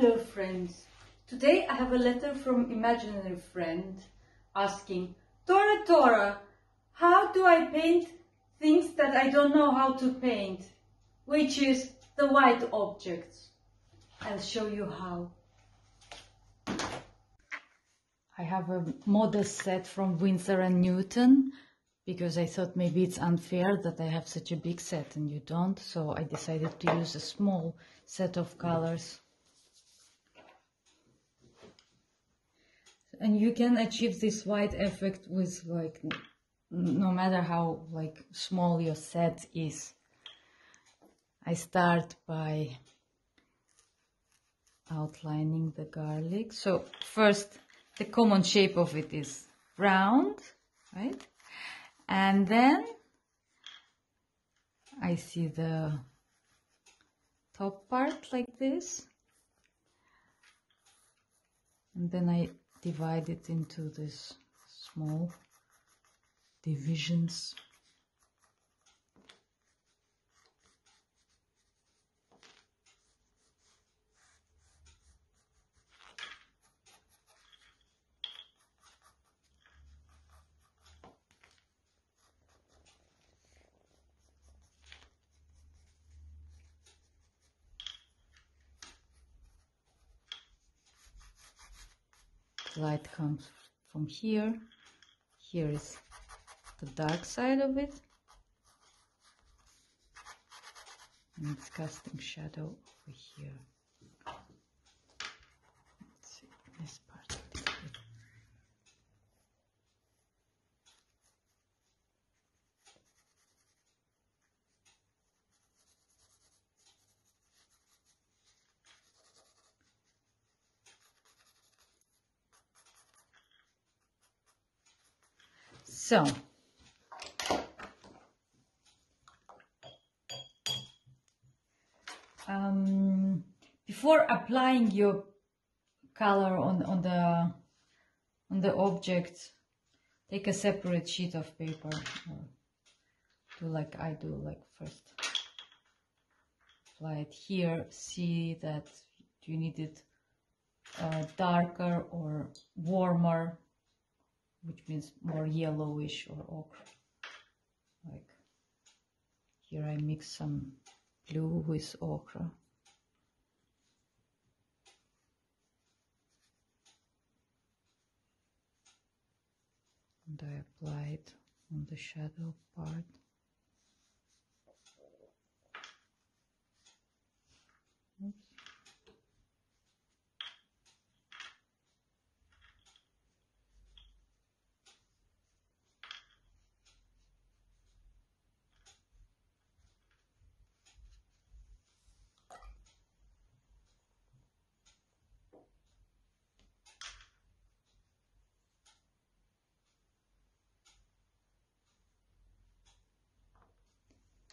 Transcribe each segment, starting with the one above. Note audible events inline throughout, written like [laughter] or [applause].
Hello friends. Today I have a letter from imaginary friend asking, Tora Tora, how do I paint things that I don't know how to paint? Which is the white objects. I'll show you how. I have a model set from Winsor and Newton because I thought maybe it's unfair that I have such a big set and you don't, so I decided to use a small set of colors. And you can achieve this white effect with like, no matter how like small your set is. I start by outlining the garlic. So first, the common shape of it is round, right? And then I see the top part like this. And then I divide it into these small divisions. Light comes from here. Here is the dark side of it. And it's casting shadow over here Let's see this part So, um, before applying your color on, on the on the object, take a separate sheet of paper. Or do like I do, like first apply it here, see that you need it uh, darker or warmer which means more yellowish or ochre. Like here I mix some blue with ochre. And I apply it on the shadow part.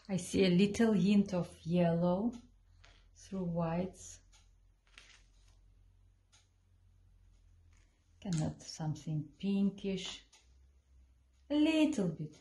I see a little hint of yellow through whites. Can add something pinkish, a little bit.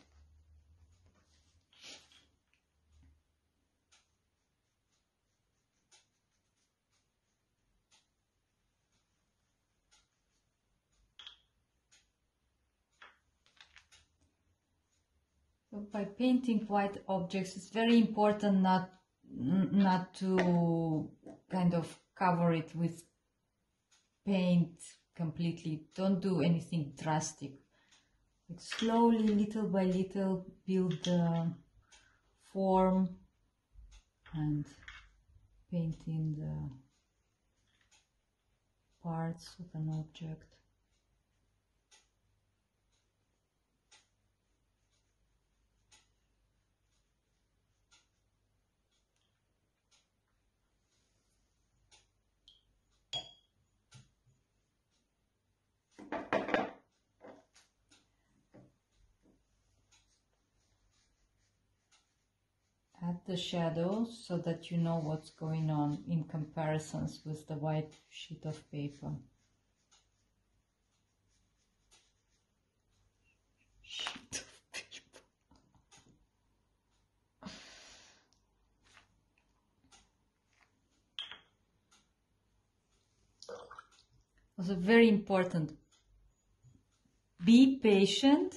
By painting white objects, it's very important not not to kind of cover it with paint completely. Don't do anything drastic. Slowly, little by little, build the form and paint in the parts of an object. Add the shadows so that you know what's going on in comparisons with the white sheet of paper. Sheet of paper. Also very important. Be patient.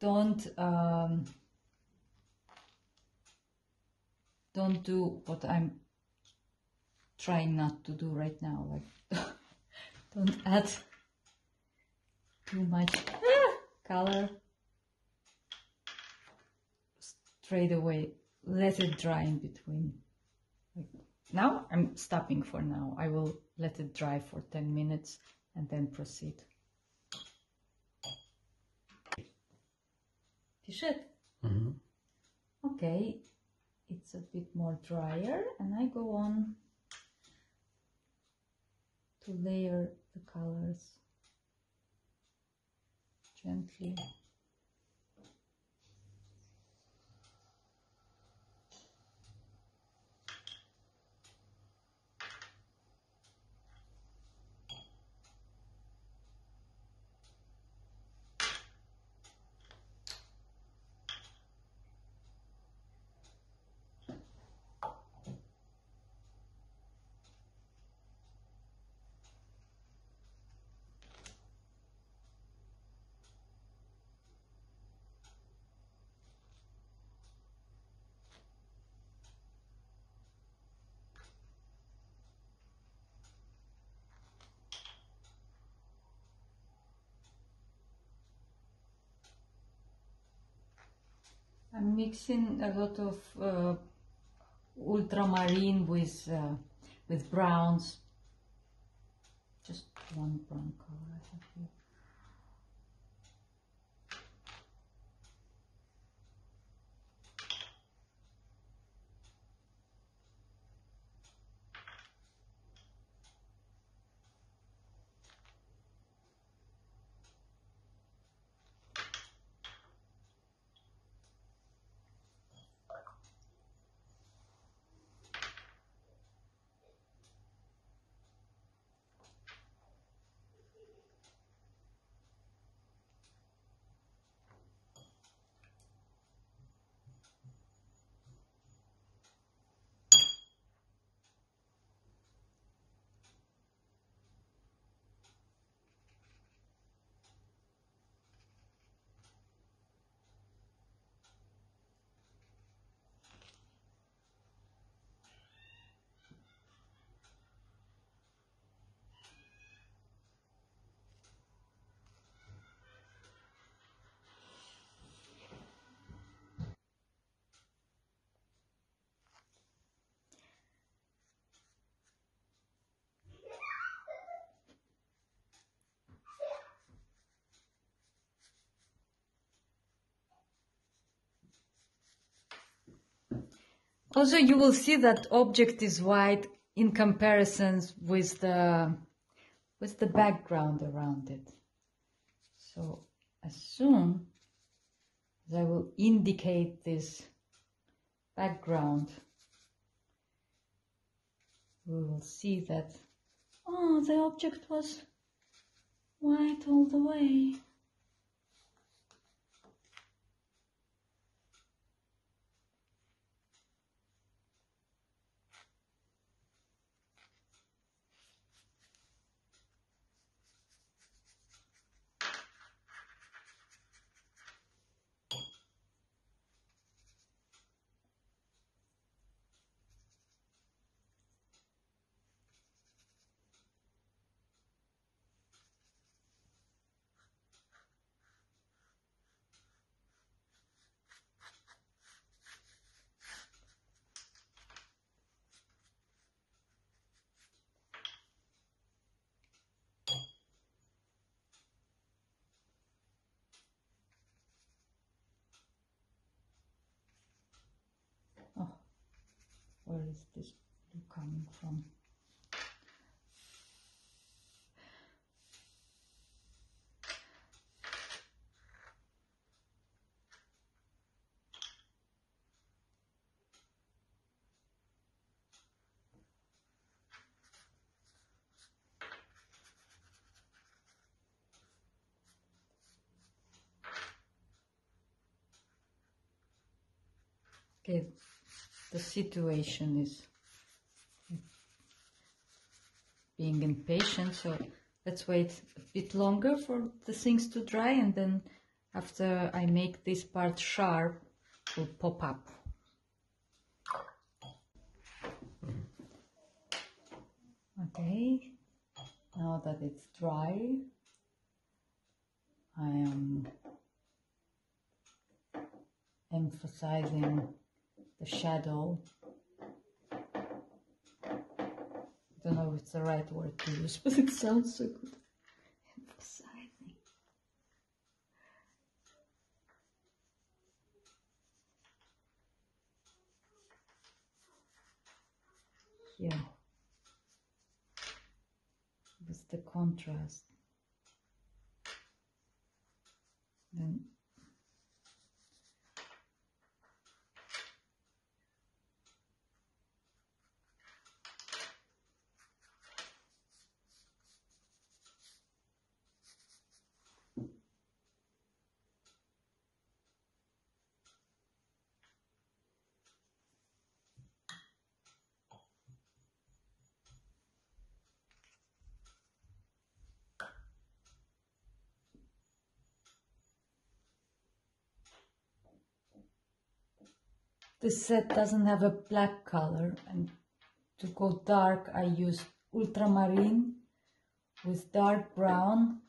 Don't um, don't do what I'm trying not to do right now. Like [laughs] don't add too much color straight away. Let it dry in between. Like, now I'm stopping for now. I will let it dry for 10 minutes and then proceed. T-shirt. Mhm. Okay, it's a bit more drier and I go on to layer the colors gently. I'm mixing a lot of uh, ultramarine with uh, with browns. Just one brown color I have here. Also, you will see that object is white in comparison with the with the background around it. So as soon as I will indicate this background, we will see that oh, the object was white all the way. Oh, where is this blue coming from? Okay, the situation is being impatient so let's wait a bit longer for the things to dry and then after I make this part sharp it will pop up. Okay now that it's dry I am emphasizing the shadow. I don't know if it's the right word to use, [laughs] but it sounds so good. Emphasizing. Here. With the contrast. Then This set doesn't have a black color and to go dark I use ultramarine with dark brown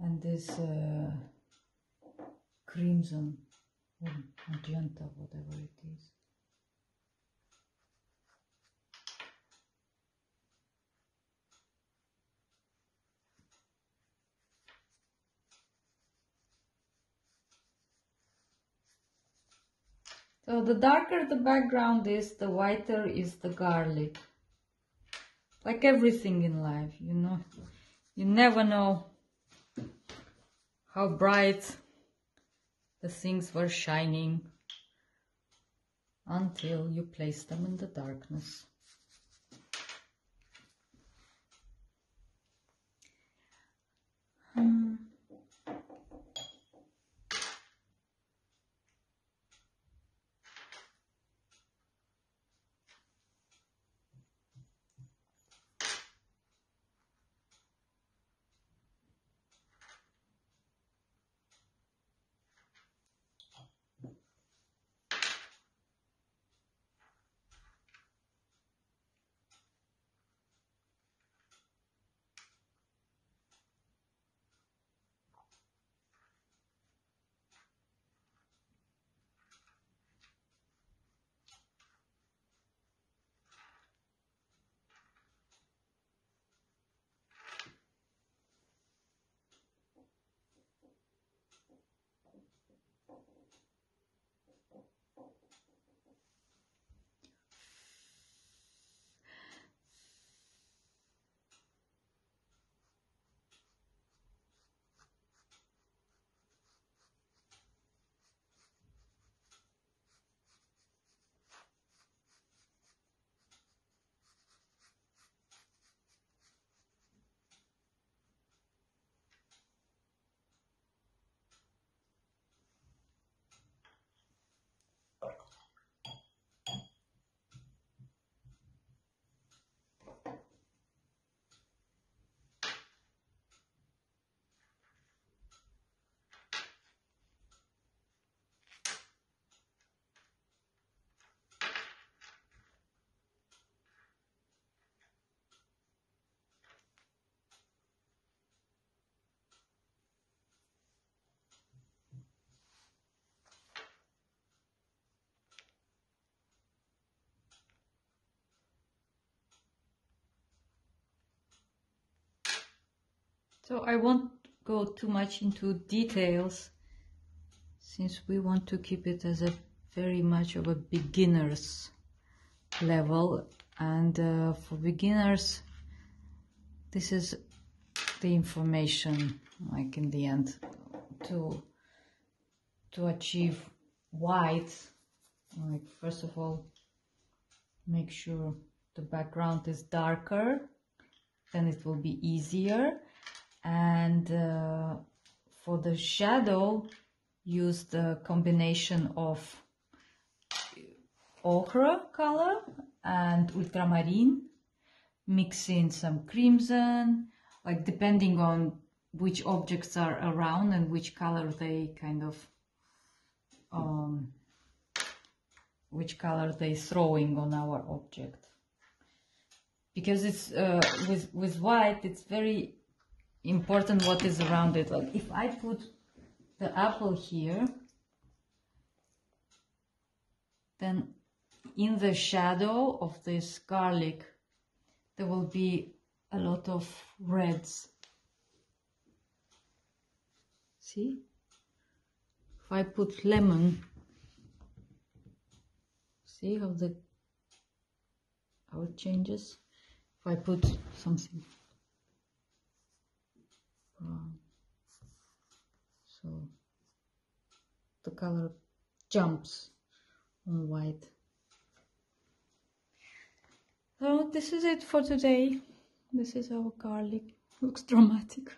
and this uh, crimson or magenta, whatever it is. So the darker the background is, the whiter is the garlic. Like everything in life, you know. You never know how bright the things were shining until you place them in the darkness. So I won't go too much into details since we want to keep it as a very much of a beginner's level. And uh, for beginners this is the information like in the end to to achieve white like first of all make sure the background is darker then it will be easier and uh, for the shadow use the combination of ochre color and ultramarine. Mix in some crimson, like depending on which objects are around and which color they kind of um, which color they throwing on our object. Because it's uh, with with white it's very important what is around it. Like if I put the apple here then in the shadow of this garlic there will be a lot of reds. See? If I put lemon see how the how it changes? If I put something brown so the color jumps on white. So this is it for today. This is our garlic looks dramatic